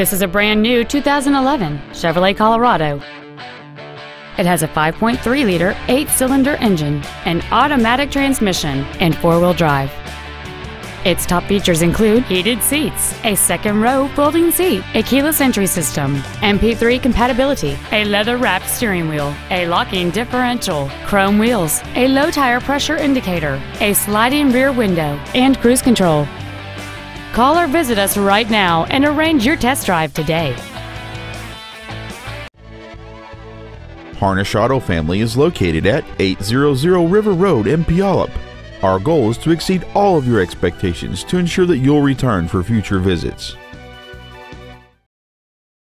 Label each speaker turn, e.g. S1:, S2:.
S1: This is a brand new 2011 Chevrolet Colorado. It has a 5.3 liter, 8 cylinder engine, an automatic transmission, and four wheel drive. Its top features include heated seats, a second row folding seat, a keyless entry system, MP3 compatibility, a leather wrapped steering wheel, a locking differential, chrome wheels, a low tire pressure indicator, a sliding rear window, and cruise control. Call or visit us right now and arrange your test drive today.
S2: Harnish Auto Family is located at 800 River Road in Puyallup. Our goal is to exceed all of your expectations to ensure that you'll return for future visits.